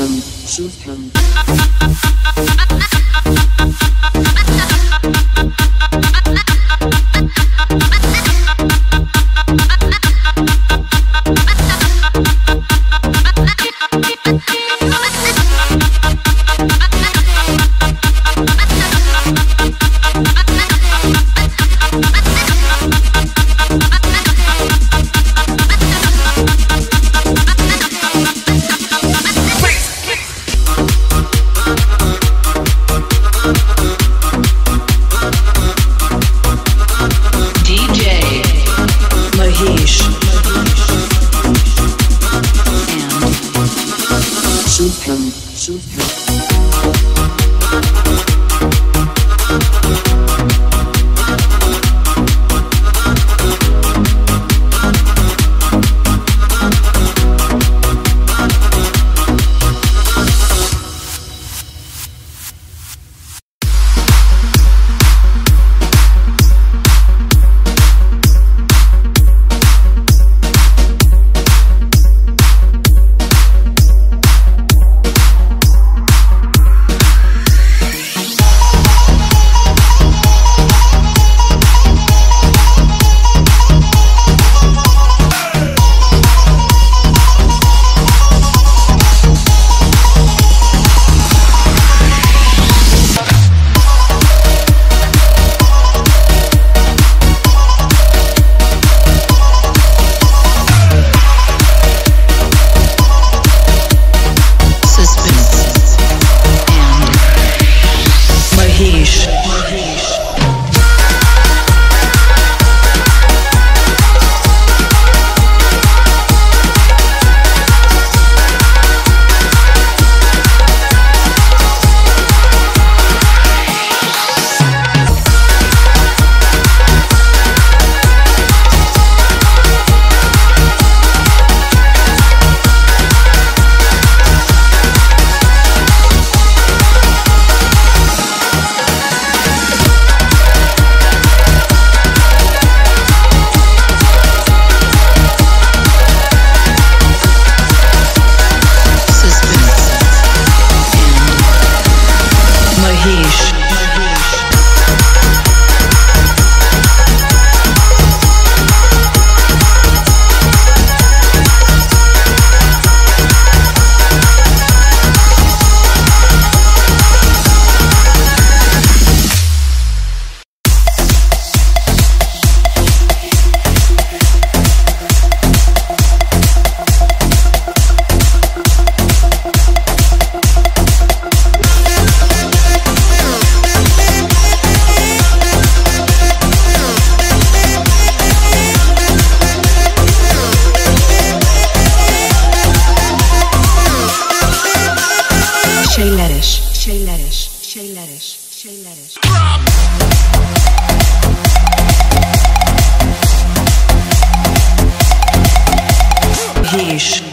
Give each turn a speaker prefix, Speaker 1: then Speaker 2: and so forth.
Speaker 1: Sultan, Sultan.
Speaker 2: Shay Lettish. Mahesh.